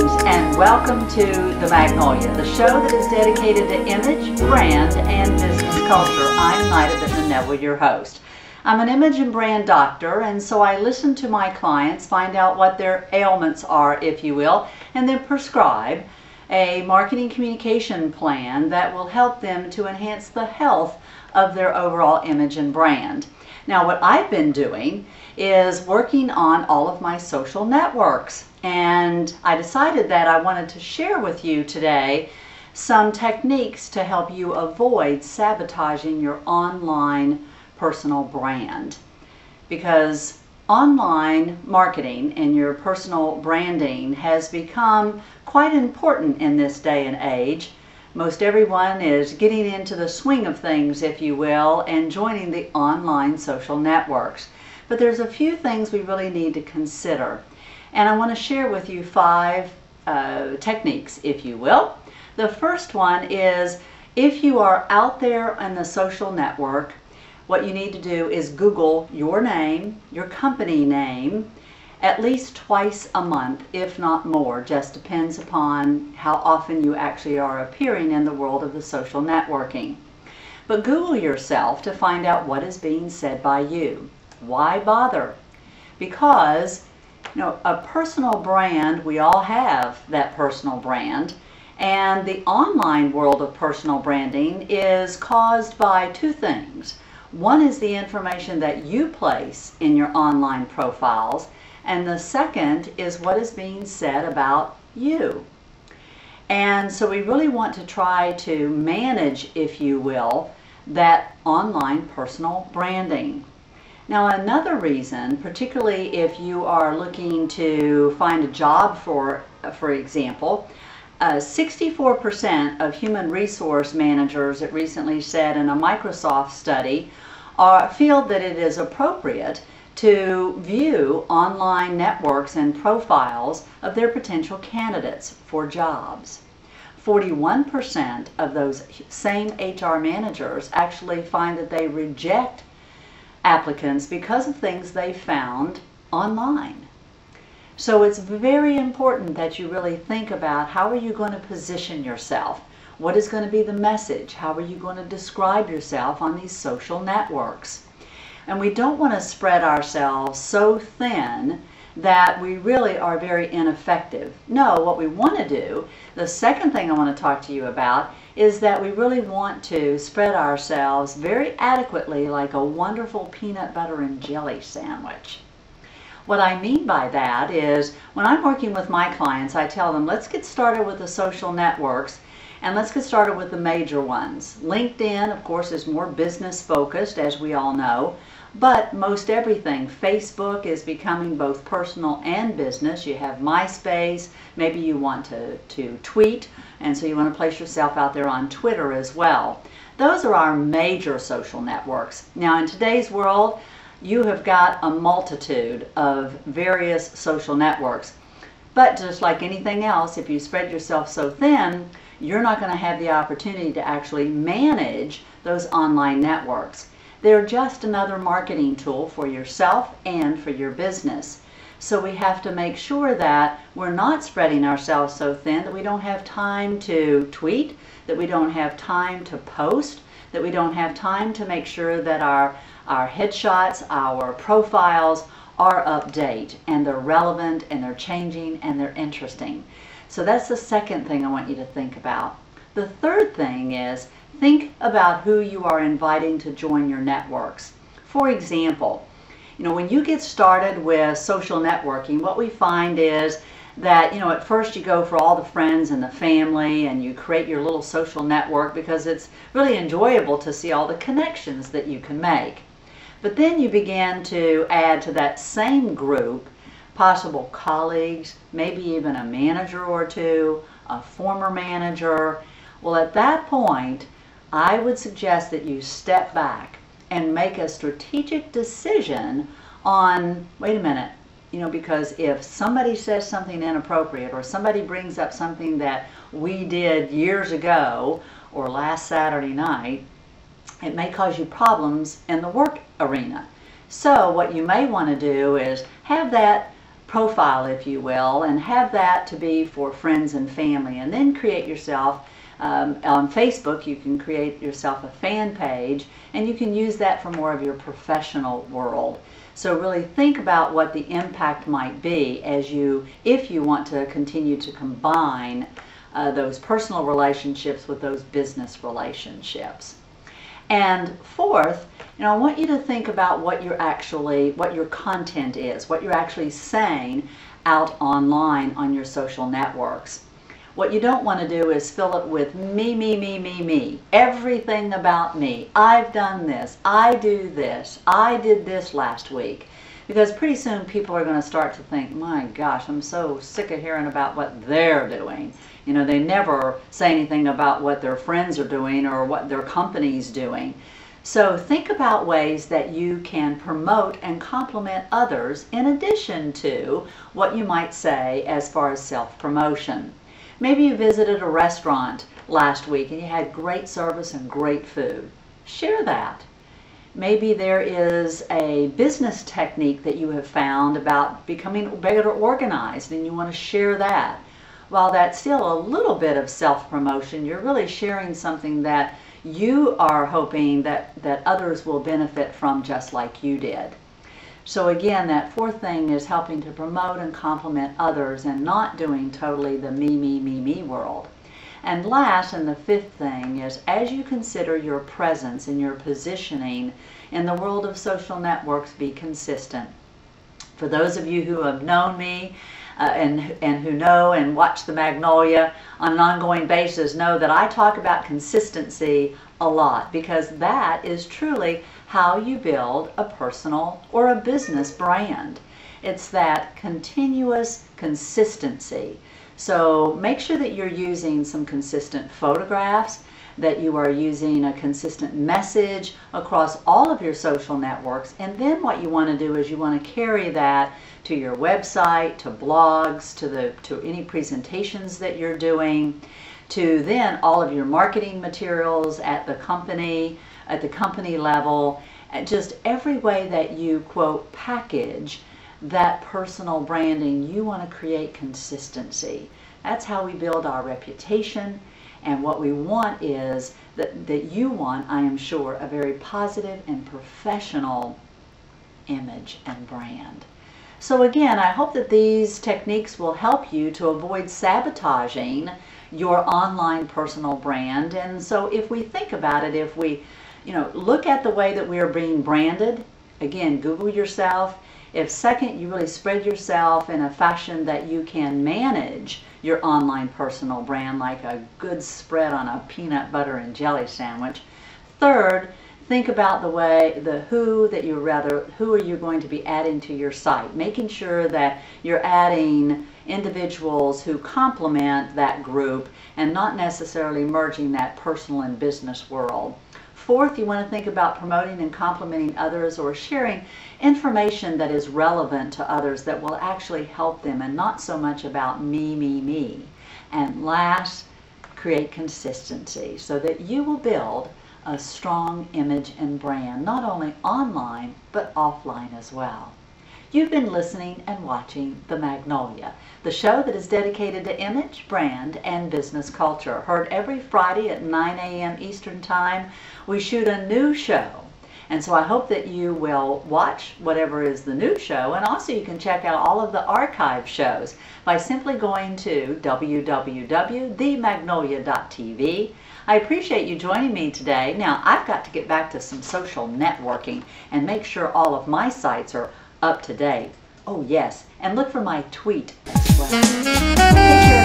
Greetings and welcome to The Magnolia, the show that is dedicated to image, brand, and business culture. I'm Nyda Bittmann your host. I'm an image and brand doctor, and so I listen to my clients, find out what their ailments are, if you will, and then prescribe a marketing communication plan that will help them to enhance the health of their overall image and brand. Now, what I've been doing is working on all of my social networks. And I decided that I wanted to share with you today some techniques to help you avoid sabotaging your online personal brand. Because online marketing and your personal branding has become quite important in this day and age. Most everyone is getting into the swing of things, if you will, and joining the online social networks. But there's a few things we really need to consider. And I want to share with you five uh, techniques, if you will. The first one is if you are out there in the social network, what you need to do is Google your name, your company name, at least twice a month, if not more. Just depends upon how often you actually are appearing in the world of the social networking. But Google yourself to find out what is being said by you. Why bother? Because, you know, a personal brand, we all have that personal brand. And the online world of personal branding is caused by two things. One is the information that you place in your online profiles, and the second is what is being said about you. And so we really want to try to manage, if you will, that online personal branding. Now another reason, particularly if you are looking to find a job for, for example, 64% uh, of human resource managers, it recently said in a Microsoft study, are, feel that it is appropriate to view online networks and profiles of their potential candidates for jobs. 41% of those same HR managers actually find that they reject applicants because of things they found online. So it's very important that you really think about how are you going to position yourself? What is going to be the message? How are you going to describe yourself on these social networks? And we don't want to spread ourselves so thin that we really are very ineffective. No, what we want to do, the second thing I want to talk to you about is that we really want to spread ourselves very adequately like a wonderful peanut butter and jelly sandwich. What I mean by that is when I'm working with my clients, I tell them, let's get started with the social networks and let's get started with the major ones. LinkedIn, of course, is more business focused, as we all know. But most everything, Facebook is becoming both personal and business. You have MySpace, maybe you want to, to tweet, and so you want to place yourself out there on Twitter as well. Those are our major social networks. Now in today's world, you have got a multitude of various social networks. But just like anything else, if you spread yourself so thin, you're not going to have the opportunity to actually manage those online networks. They're just another marketing tool for yourself and for your business. So we have to make sure that we're not spreading ourselves so thin that we don't have time to tweet, that we don't have time to post, that we don't have time to make sure that our, our headshots, our profiles are update and they're relevant and they're changing and they're interesting. So that's the second thing I want you to think about. The third thing is think about who you are inviting to join your networks. For example, you know, when you get started with social networking, what we find is that, you know, at first you go for all the friends and the family and you create your little social network because it's really enjoyable to see all the connections that you can make. But then you begin to add to that same group possible colleagues, maybe even a manager or two, a former manager. Well, at that point, I would suggest that you step back and make a strategic decision on, wait a minute, you know, because if somebody says something inappropriate or somebody brings up something that we did years ago or last Saturday night, it may cause you problems in the work arena. So what you may want to do is have that profile, if you will, and have that to be for friends and family. And then create yourself um, on Facebook, you can create yourself a fan page and you can use that for more of your professional world. So really think about what the impact might be as you, if you want to continue to combine uh, those personal relationships with those business relationships. And fourth, you know, I want you to think about what you're actually, what your content is, what you're actually saying out online on your social networks. What you don't want to do is fill it with me, me, me, me, me. Everything about me. I've done this. I do this. I did this last week. Because pretty soon people are going to start to think, my gosh, I'm so sick of hearing about what they're doing. You know, they never say anything about what their friends are doing or what their company's doing. So think about ways that you can promote and compliment others in addition to what you might say as far as self-promotion. Maybe you visited a restaurant last week and you had great service and great food. Share that. Maybe there is a business technique that you have found about becoming better organized and you want to share that. While that's still a little bit of self-promotion, you're really sharing something that you are hoping that, that others will benefit from just like you did. So again, that fourth thing is helping to promote and compliment others and not doing totally the me, me, me, me world. And last, and the fifth thing is as you consider your presence and your positioning in the world of social networks, be consistent. For those of you who have known me uh, and, and who know and watch the Magnolia on an ongoing basis know that I talk about consistency a lot because that is truly how you build a personal or a business brand. It's that continuous consistency. So make sure that you're using some consistent photographs, that you are using a consistent message across all of your social networks. And then what you want to do is you want to carry that to your website, to blogs, to the to any presentations that you're doing, to then all of your marketing materials at the company, at the company level, just every way that you, quote, package that personal branding, you want to create consistency. That's how we build our reputation. And what we want is that, that you want, I am sure, a very positive and professional image and brand. So again, I hope that these techniques will help you to avoid sabotaging your online personal brand. And so if we think about it, if we you know, look at the way that we are being branded. Again, Google yourself. If second, you really spread yourself in a fashion that you can manage your online personal brand like a good spread on a peanut butter and jelly sandwich. Third, think about the way, the who that you rather, who are you going to be adding to your site, making sure that you're adding individuals who complement that group and not necessarily merging that personal and business world. Fourth, you want to think about promoting and complimenting others or sharing information that is relevant to others that will actually help them and not so much about me, me, me. And last, create consistency so that you will build a strong image and brand, not only online, but offline as well. You've been listening and watching The Magnolia, the show that is dedicated to image, brand, and business culture. Heard every Friday at 9 a.m. Eastern Time. We shoot a new show. And so I hope that you will watch whatever is the new show. And also you can check out all of the archive shows by simply going to www.themagnolia.tv. I appreciate you joining me today. Now, I've got to get back to some social networking and make sure all of my sites are up to date. Oh yes, and look for my tweet as well.